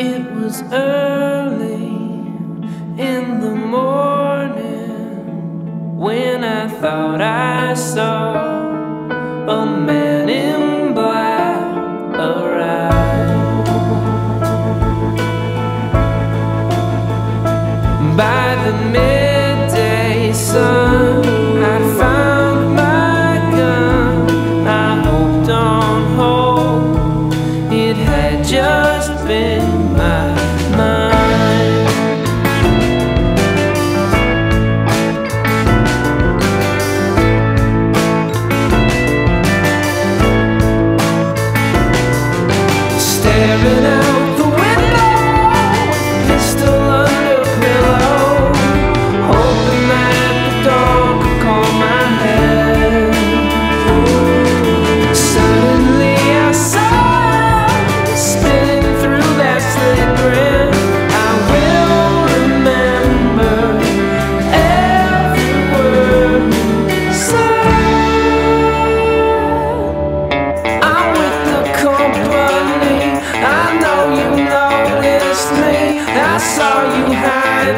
It was early in the morning when I thought I saw a man in black arrive. By the staring at I saw you hide.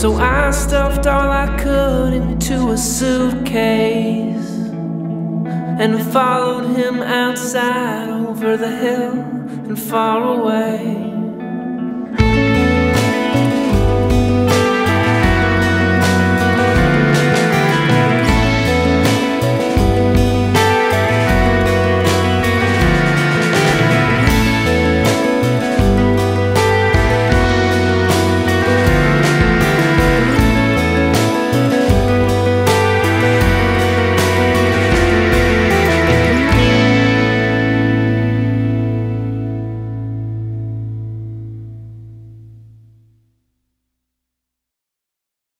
So I stuffed all I could into a suitcase and followed him outside over the hill and far away.